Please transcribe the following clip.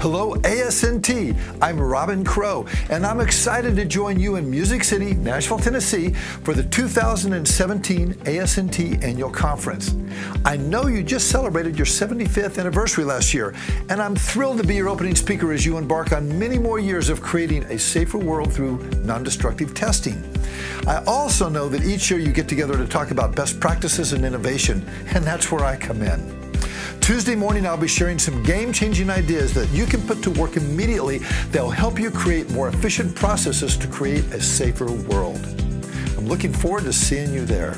Hello, ASNT. I'm Robin Crow, and I'm excited to join you in Music City, Nashville, Tennessee for the 2017 ASNT Annual Conference. I know you just celebrated your 75th anniversary last year, and I'm thrilled to be your opening speaker as you embark on many more years of creating a safer world through non destructive testing. I also know that each year you get together to talk about best practices and innovation, and that's where I come in. Tuesday morning, I'll be sharing some game changing ideas that you can put to work immediately that will help you create more efficient processes to create a safer world. I'm looking forward to seeing you there.